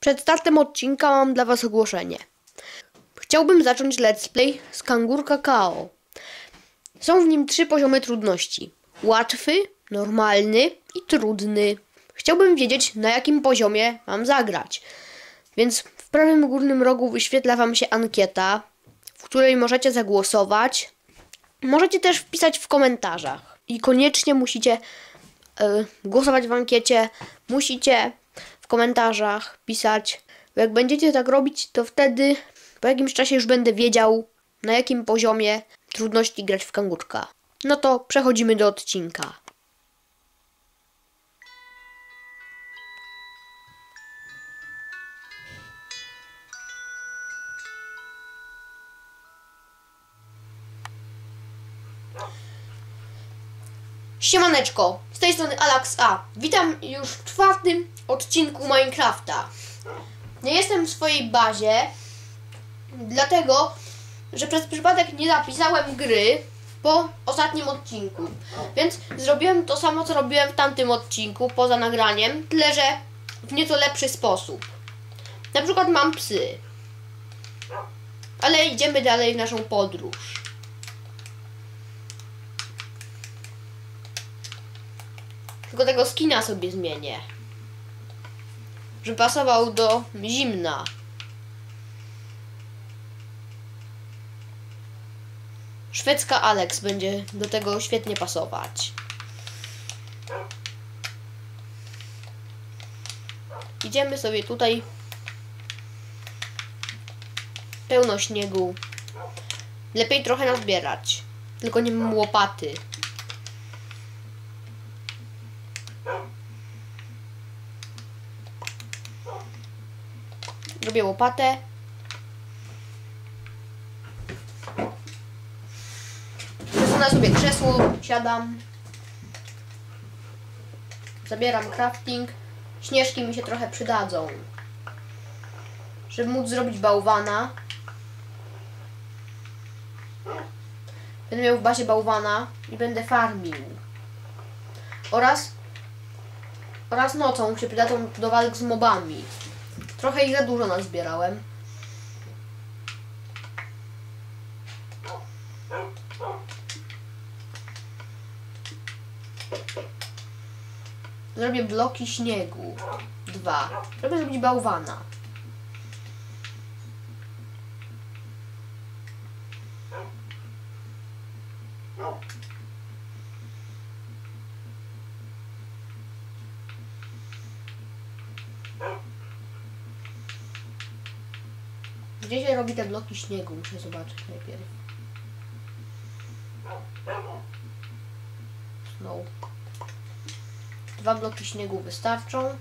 Przed startem odcinka mam dla Was ogłoszenie. Chciałbym zacząć let's play z Kangur Kakao. Są w nim trzy poziomy trudności. Łatwy, normalny i trudny. Chciałbym wiedzieć, na jakim poziomie mam zagrać. Więc w prawym górnym rogu wyświetla Wam się ankieta, w której możecie zagłosować. Możecie też wpisać w komentarzach. I koniecznie musicie e, głosować w ankiecie. Musicie w komentarzach pisać. Bo jak będziecie tak robić, to wtedy po jakimś czasie już będę wiedział, na jakim poziomie trudności grać w kangurka. No to przechodzimy do odcinka. Siemaneczko, z tej strony Alax A. Witam już w czwartym odcinku Minecrafta. Nie jestem w swojej bazie, dlatego, że przez przypadek nie zapisałem gry po ostatnim odcinku. Więc zrobiłem to samo, co robiłem w tamtym odcinku, poza nagraniem, tyle że w nieco lepszy sposób. Na przykład mam psy. Ale idziemy dalej w naszą podróż. Tylko tego skina sobie zmienię. Żeby pasował do zimna. Szwedzka Alex będzie do tego świetnie pasować. Idziemy sobie tutaj. Pełno śniegu. Lepiej trochę nazbierać. Tylko nie mam łopaty. Robię łopatę. Przesunę sobie krzesło, siadam. Zabieram crafting. Śnieżki mi się trochę przydadzą. Żeby móc zrobić bałwana. Będę miał w bazie bałwana i będę farmił. Oraz oraz nocą się przydadzą do walk z mobami. Trochę ich za dużo nazbierałem. Zrobię bloki śniegu. Dwa. Żeby zrobić bałwana. Gdzie się robi te bloki śniegu? Muszę zobaczyć najpierw. Snow. Dwa bloki śniegu wystarczą.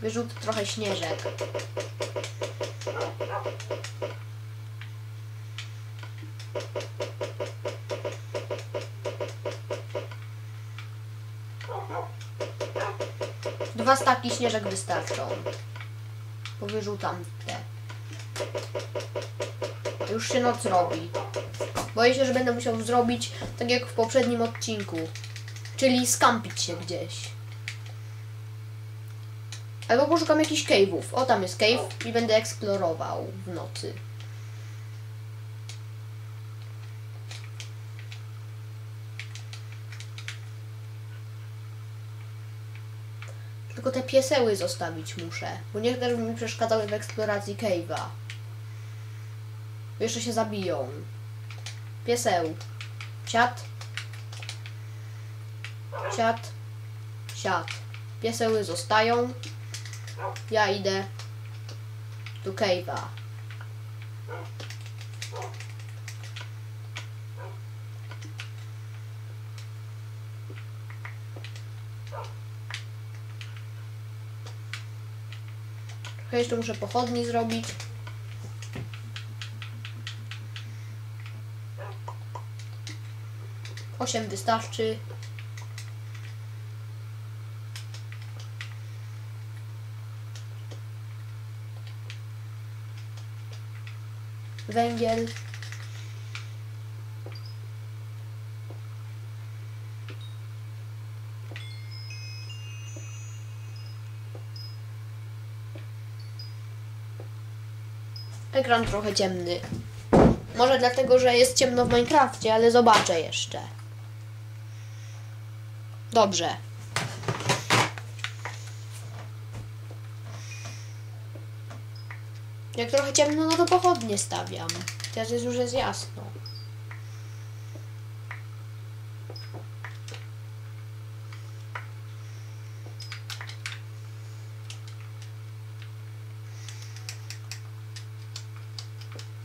Wyrzucę trochę śnieżek. Dwa staki śnieżek wystarczą. Powyrzucam te. Już się noc robi. Boję się, że będę musiał zrobić tak jak w poprzednim odcinku. Czyli skampić się gdzieś. Albo poszukam jakichś cave'ów. O, tam jest cave i będę eksplorował w nocy. Tylko te pieseły zostawić muszę, bo niektóre mi przeszkadzały w eksploracji cave'a. Jeszcze się zabiją. Pieseł. Siad. Siad. Siad. Pieseły zostają. Ja idę do cave'a. Jeszcze muszę pochodni zrobić. Osiem wystarczy. Węgiel. Ekran trochę ciemny. Może dlatego, że jest ciemno w Minecrafcie, ale zobaczę jeszcze. Dobrze. Jak trochę ciemno, no to pochodnie stawiam. Teraz już jest jasno.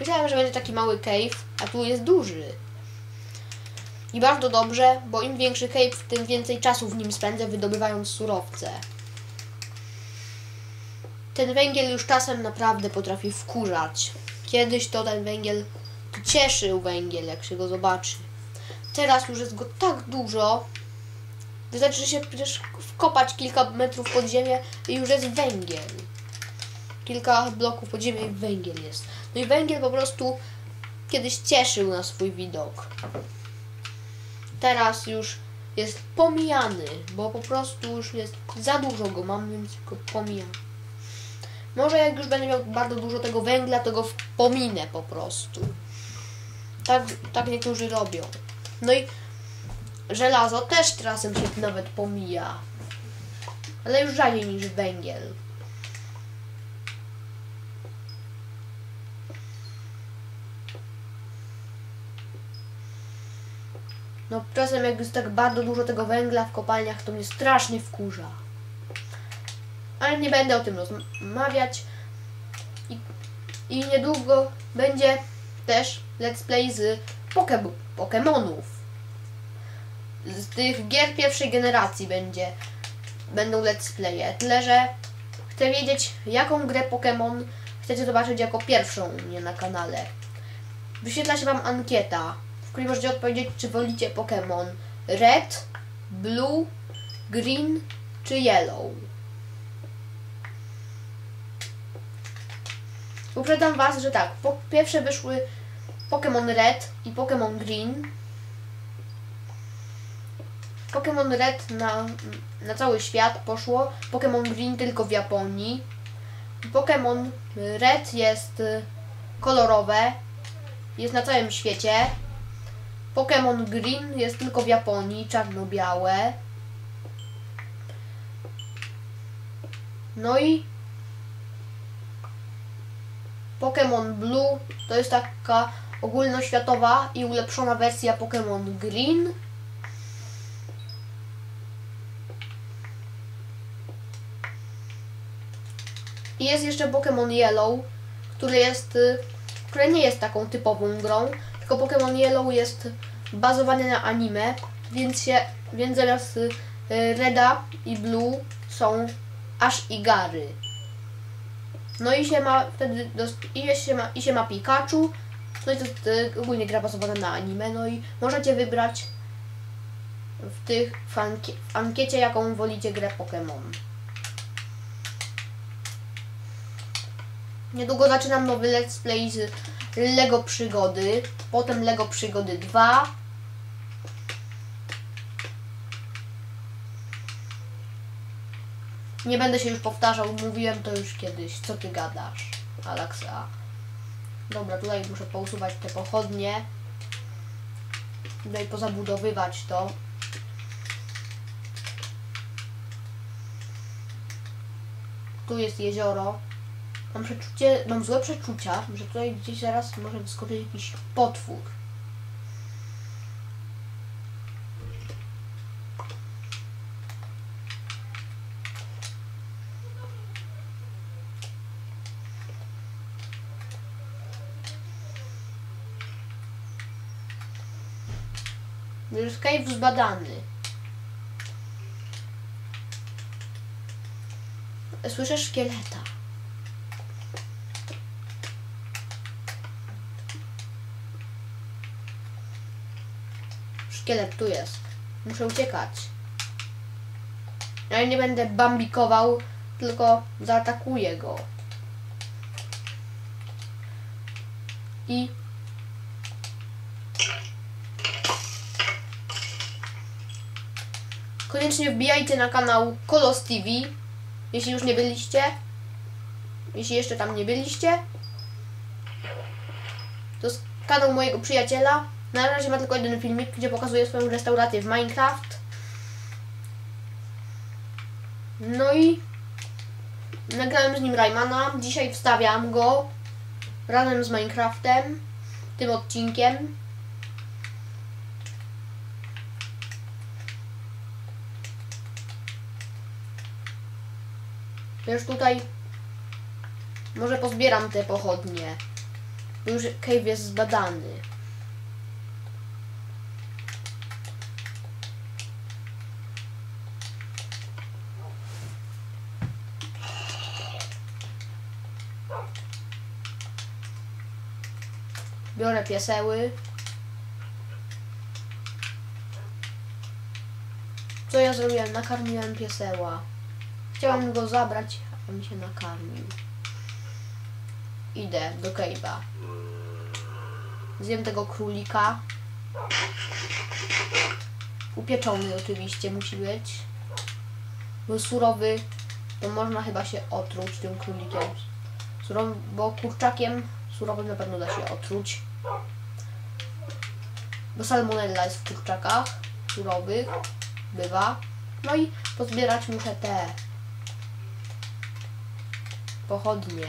Myślałem, że będzie taki mały cave, a tu jest duży. I bardzo dobrze, bo im większy cave, tym więcej czasu w nim spędzę wydobywając surowce. Ten węgiel już czasem naprawdę potrafi wkurzać. Kiedyś to ten węgiel cieszył węgiel, jak się go zobaczy. Teraz już jest go tak dużo. Wystarczy się przecież wkopać kilka metrów pod ziemię i już jest węgiel. Kilka bloków pod ziemię i węgiel jest. No i węgiel po prostu kiedyś cieszył na swój widok. Teraz już jest pomijany, bo po prostu już jest za dużo go mam, więc go pomijam. Może jak już będę miał bardzo dużo tego węgla, to go pominę po prostu. Tak, tak niektórzy robią. No i żelazo też czasem się nawet pomija. Ale już rzadziej niż węgiel. No czasem jak jest tak bardzo dużo tego węgla w kopalniach, to mnie strasznie wkurza. Ale nie będę o tym rozmawiać. I, i niedługo będzie też let's play z Poke Pokemonów. Z tych gier pierwszej generacji będzie będą let's playe. Tyle, że chcę wiedzieć, jaką grę Pokémon chcecie zobaczyć jako pierwszą u mnie na kanale. Wyświetla się Wam ankieta której możecie odpowiedzieć, czy wolicie Pokémon Red, Blue, Green czy Yellow. Uprzedzam Was, że tak, po pierwsze wyszły Pokémon Red i Pokémon Green. Pokémon Red na, na cały świat poszło, Pokémon Green tylko w Japonii. Pokémon Red jest kolorowe, jest na całym świecie. Pokémon Green jest tylko w Japonii, czarno-białe. No i Pokémon Blue to jest taka ogólnoświatowa i ulepszona wersja Pokémon Green. I jest jeszcze Pokémon Yellow, który jest, które nie jest taką typową grą, tylko Pokémon Yellow jest bazowany na anime, więc się, więc zamiast y, Reda i Blue są aż i Gary. No i się ma wtedy i się ma, i się ma Pikachu. No i to jest y, ogólnie gra bazowana na anime. No i możecie wybrać w tych w, ankie, w ankiecie jaką wolicie grę Pokémon. Niedługo zaczynam nowy let's play z Lego Przygody, potem Lego Przygody 2. Nie będę się już powtarzał, mówiłem to już kiedyś. Co ty gadasz, Alaksa? Dobra, tutaj muszę pousuwać te pochodnie. Tutaj pozabudowywać to. Tu jest jezioro. Mam przeczucie, mam złe przeczucia, że tutaj gdzieś zaraz może wyskoczyć jakiś potwór. Cave zbadany. Słyszę szkieleta. Szkielet tu jest. Muszę uciekać. Ja nie będę bambikował, tylko zaatakuję go. I koniecznie wbijajcie na kanał Kolos TV, jeśli już nie byliście. Jeśli jeszcze tam nie byliście. kanał mojego przyjaciela. Na razie ma tylko jeden filmik, gdzie pokazuje swoją restaurację w Minecraft. No i nagrałem z nim Raymana. Dzisiaj wstawiam go razem z Minecraftem, tym odcinkiem. Już tutaj może pozbieram te pochodnie. Już cave jest zbadany. Biorę pieseły. Co ja zrobiłem? Nakarmiłem pieseła. Chciałem go zabrać, a mi się nakarmił. Idę do cave'a. Zjem tego królika. Upieczony oczywiście musi być. Bo surowy, to można chyba się otruć tym królikiem. Surowy, bo kurczakiem surowym na pewno da się otruć. Bo salmonella jest w kurczakach surowych. Bywa. No i pozbierać muszę te pochodnie.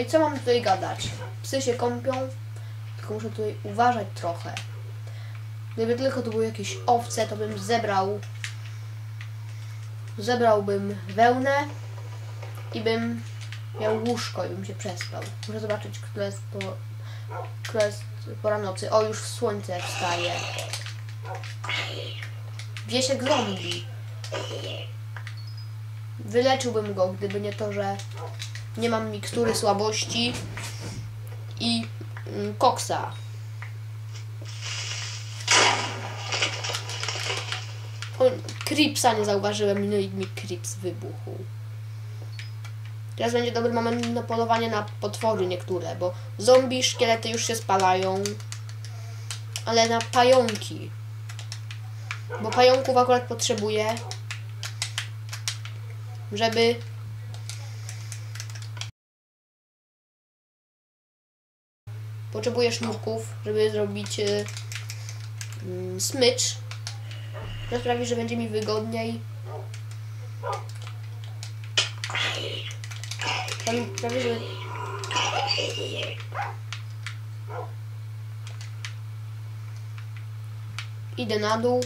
I co mam tutaj gadać? Psy się kąpią, tylko muszę tutaj uważać trochę. Gdyby tylko tu były jakieś owce, to bym zebrał zebrałbym wełnę i bym miał łóżko i bym się przespał. Muszę zobaczyć, która jest, po, która jest pora nocy. O, już słońce wstaje. Wiesiek zombie. Wyleczyłbym go, gdyby nie to, że nie mam mikstury słabości i mm, koksa. O, Cripsa nie zauważyłem, no i mi Crips wybuchł. Teraz będzie dobry moment na polowanie na potwory niektóre, bo zombie, szkielety już się spalają, ale na pająki. Bo pająków akurat potrzebuję, żeby potrzebuję sznurków, żeby zrobić y, mm, smycz. To sprawi, że będzie mi wygodniej. Sprawi że... Idę na dół.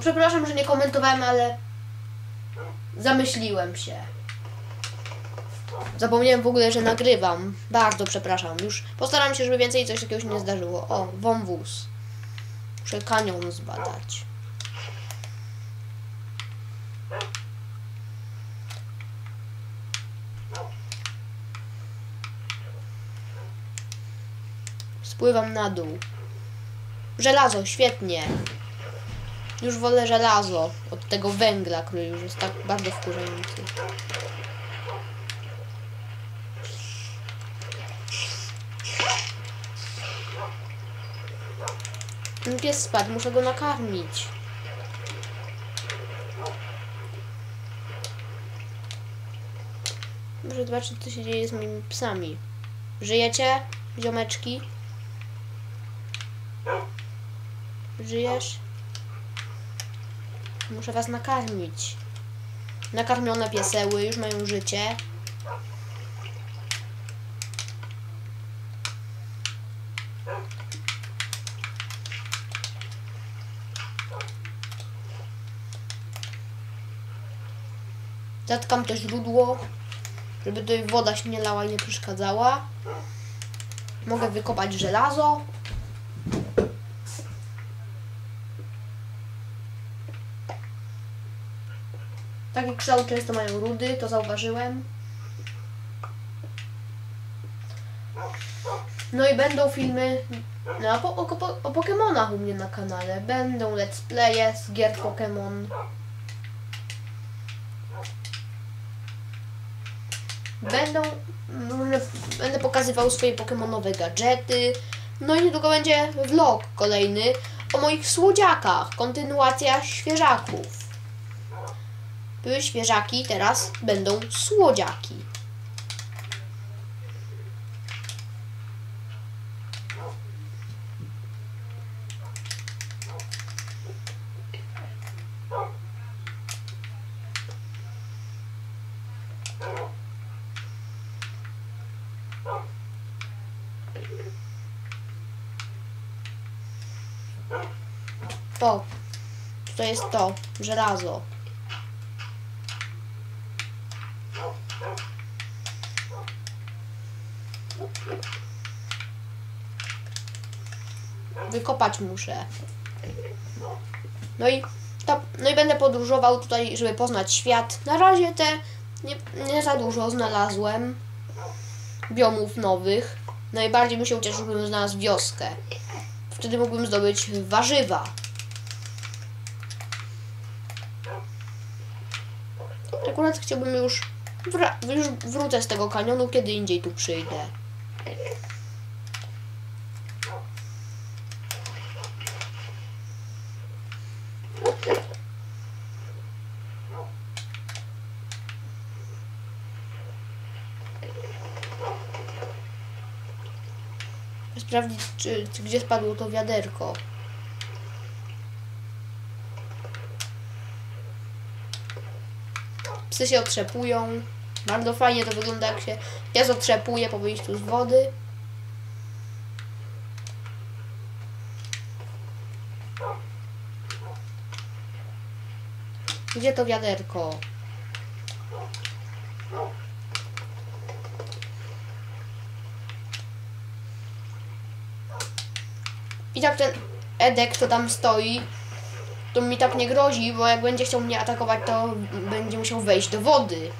Przepraszam, że nie komentowałem, ale zamyśliłem się. Zapomniałem w ogóle, że nagrywam. Bardzo przepraszam. Już postaram się, żeby więcej coś takiego się nie zdarzyło. O, wąwóz. Muszę kanion zbadać. Spływam na dół. Żelazo, świetnie. Już wolę żelazo od tego węgla, który już jest tak bardzo wkurzający. Pies spadł, muszę go nakarmić. Muszę zobaczyć, co się dzieje z moimi psami. Żyjecie, ziomeczki? Żyjesz? Muszę was nakarmić. Nakarmione pieseły już mają życie. Zatkam to źródło, żeby tutaj woda się nie lała i nie przeszkadzała. Mogę wykopać żelazo. Taki kształt często mają rudy, to zauważyłem. No i będą filmy no, o, o, o Pokemonach u mnie na kanale. Będą let's playe z gier Pokémon. Będą, różne- będę pokazywał swoje pokemonowe gadżety. No i niedługo będzie vlog kolejny o moich słodziakach. Kontynuacja świeżaków. Były świeżaki, teraz będą słodziaki. To, to jest to, żelazo. Wykopać muszę. No i, to, no i będę podróżował tutaj, żeby poznać świat. Na razie te nie, nie za dużo znalazłem biomów nowych. Najbardziej bym się ucieszył, gdybym znalazł wioskę. Wtedy mógłbym zdobyć warzywa. Akurat chciałbym już, wra- już wrócę z tego kanionu, kiedy indziej tu przyjdę. Sprawdzić, czy, czy gdzie spadło to wiaderko. Psy się otrzepują. Bardzo fajnie to wygląda, jak się pies otrzepuje po wyjściu z wody. Gdzie to wiaderko? I tak ten Edek, co tam stoi, to mi tak nie grozi, bo jak będzie chciał mnie atakować, to będzie musiał wejść do wody.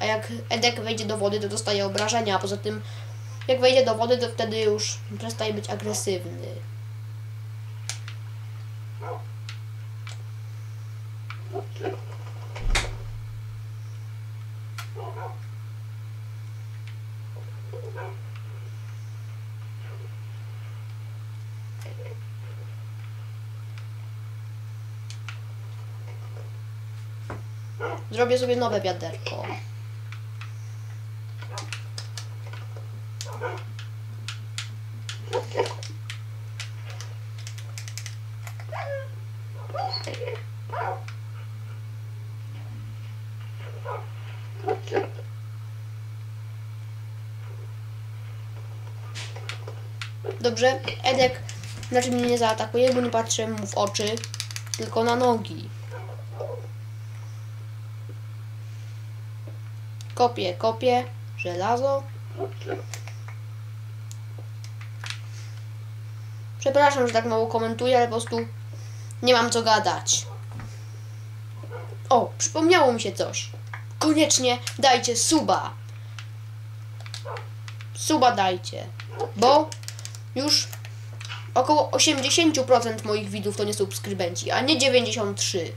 A jak Edek wejdzie do wody, to dostaje obrażenia, a poza tym jak wejdzie do wody, to wtedy już przestaje być agresywny. Zrobię sobie nowe wiaderko. Dobrze, Edek Znaczy mnie nie zaatakuje, bo nie patrzę mu w oczy, tylko na nogi. Kopię, kopię, żelazo. Przepraszam, że tak mało komentuję, ale po prostu nie mam co gadać. O, przypomniało mi się coś. Koniecznie dajcie suba. Suba dajcie, bo już około 80% moich widzów to nie subskrybenci, a nie 93.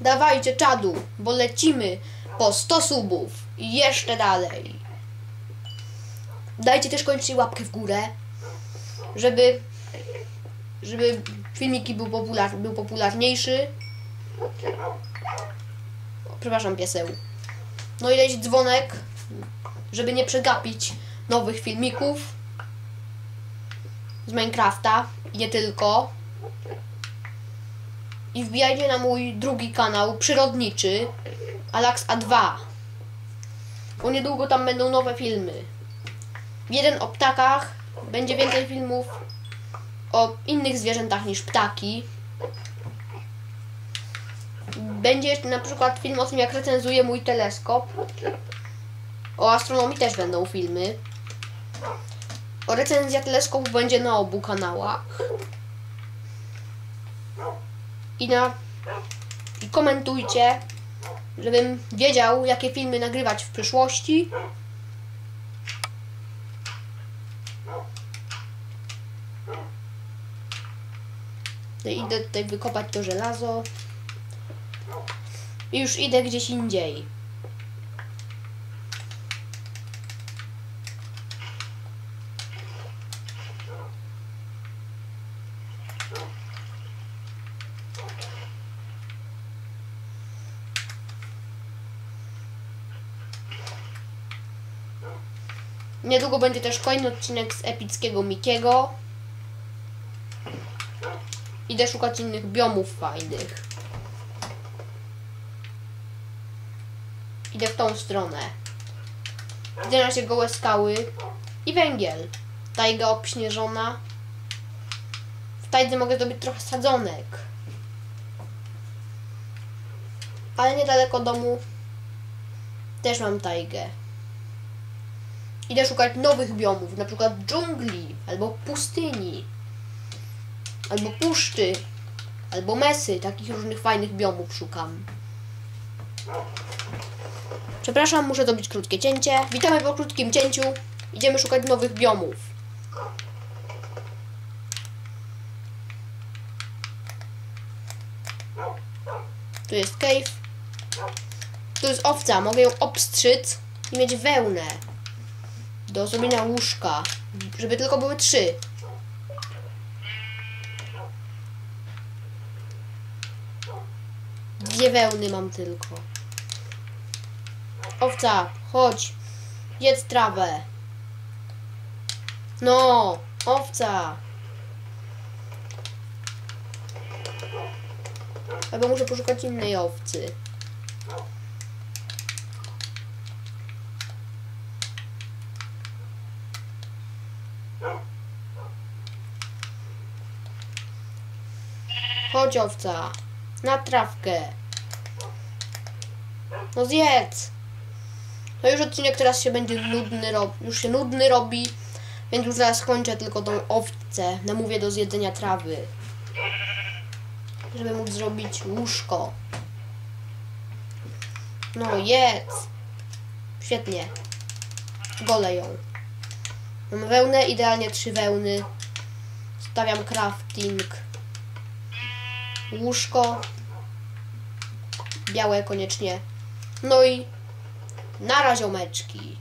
Dawajcie czadu, bo lecimy po 100 subów i jeszcze dalej. Dajcie też koniecznie łapkę w górę, żeby żeby filmiki był, popular, był popularniejszy. Przepraszam, pieseł. No i leć dzwonek, żeby nie przegapić nowych filmików z Minecrafta i nie tylko. I wbijajcie na mój drugi kanał przyrodniczy Alax A2. Bo niedługo tam będą nowe filmy. Jeden o ptakach, będzie więcej filmów o innych zwierzętach niż ptaki. Będzie jeszcze na przykład film o tym, jak recenzuję mój teleskop. O astronomii też będą filmy. O recenzja teleskopu będzie na obu kanałach. I na i komentujcie, żebym wiedział, jakie filmy nagrywać w przyszłości. No idę tutaj wykopać to żelazo. I już idę gdzieś indziej. Niedługo będzie też kolejny odcinek z epickiego Mikiego. Idę szukać innych biomów fajnych. Idę w tą stronę. Widzę na razie gołe skały i węgiel. Tajga obśnieżona. W tajdze mogę zrobić trochę sadzonek. Ale niedaleko domu też mam tajgę. Idę szukać nowych biomów, na przykład dżungli albo pustyni albo puszczy, albo mesy, takich różnych fajnych biomów szukam. Przepraszam, muszę zrobić krótkie cięcie. Witamy po krótkim cięciu. Idziemy szukać nowych biomów. Tu jest cave. Tu jest owca. Mogę ją obstrzyc i mieć wełnę do zrobienia łóżka. Żeby tylko były trzy. Dwie wełny mam tylko. Owca, chodź. Jedz trawę. No, owca. Albo muszę poszukać innej owcy. Chodź owca. Na trawkę. No zjedz. No już odcinek teraz się będzie nudny robi. Już się nudny robi. Więc już zaraz kończę tylko tą owcę. Namówię do zjedzenia trawy. Żeby móc zrobić łóżko. No jedz. Świetnie. Golę ją. Mam wełnę, idealnie trzy wełny. Stawiam crafting. Łóżko. Białe koniecznie. No i na raziomeczki.